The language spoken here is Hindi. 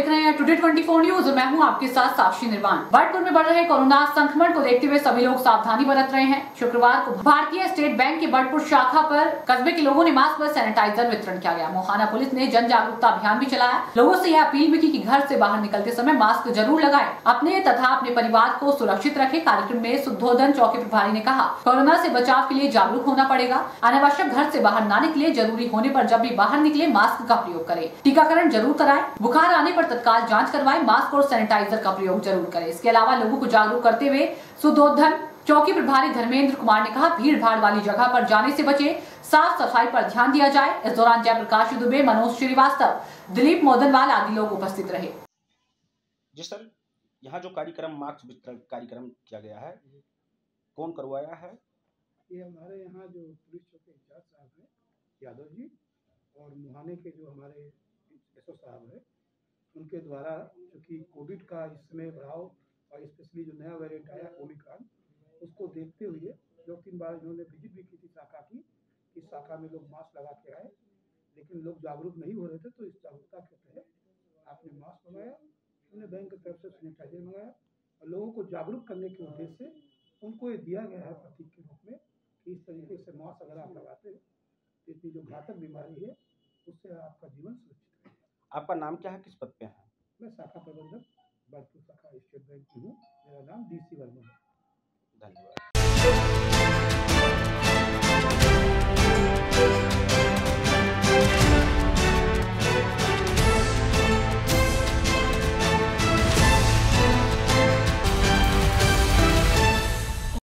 देख रहे हैं टुडे 24 न्यूज़ मैं हूँ आपके साथ साक्षी निर्वाण। बर्डपुर में बढ़ रहे कोरोना संक्रमण को देखते हुए सभी लोग सावधानी बरत रहे हैं। शुक्रवार को भारतीय स्टेट बैंक के बर्डपुर शाखा पर कस्बे के लोगों ने मास्क व सैनिटाइजर वितरण किया गया। मोहाना पुलिस ने जन जागरूकता अभियान भी चलाया। लोगों ऐसी यह अपील भी की घर ऐसी बाहर निकलते समय मास्क ज़रूर लगाए। अपने तथा अपने परिवार को सुरक्षित रखे, कार्यक्रम में शुद्धोधन चौकी प्रभारी ने कहा, कोरोना ऐसी बचाव के लिए जागरूक होना पड़ेगा। अनावश्यक घर ऐसी बाहर न निकले, ज़रूरी होने आरोप जब भी बाहर निकले, मास्क का प्रयोग करे। टीकाकरण ज़रूर कराए। बुखार आने पर तत्काल जाँच करवाएँ मास्क और सैनिटाइजर का प्रयोग ज़रूर करें। इसके अलावा लोगों को जागरूक करते हुए सुदोधन चौकी प्रभारी धर्मेंद्र कुमार ने कहा भीड़ भाड़ वाली जगह पर जाने से बचे साफ़ सफ़ाई पर ध्यान दिया जाए। इस दौरान जयप्रकाश दुबे मनोज श्रीवास्तव दिलीप मोदनवाल आदि लोग उपस्थित रहे। जी सर यहाँ जो कार्यक्रम मार्क्स वितरण कार्यक्रम किया गया है कौन करवाया है? ये हमारे यहाँ जो पुलिस चौकी इंचार्ज साहब हैं यादव जी और मुहाने के जो हमारे एस साहब हैं उनके द्वारा चूँकि कोविड का इस समय बढ़ाव और स्पेशली जो नया वेरिएंट आया ओमिक्रॉन उसको देखते हुए दो तीन बार इन्होंने विज़िट भी की थी शाखा की इस शाखा में लोग मास्क लगा के आए, लेकिन लोग जागरूक नहीं हो रहे थे तो इस जागरूकता के तहत आपने मास्क मंगाया हमने बैंक की तरफ़ से सैनिटाइजर मंगाया और लोगों को जागरूक करने के उद्देश्य से उनको ये दिया गया है प्रतीक के रूप में कि इस तरीके से मास्क अगर आप लगाते हैं तो इतनी जो घातक बीमारी है, उससे रहेगा आपका नाम क्या है? किस पद पे है? मैं शाखा प्रबंधक बाजपुर शाखा स्टेट बैंक की हूँ। मेरा नाम डी सी वर्मा है। धन्यवाद।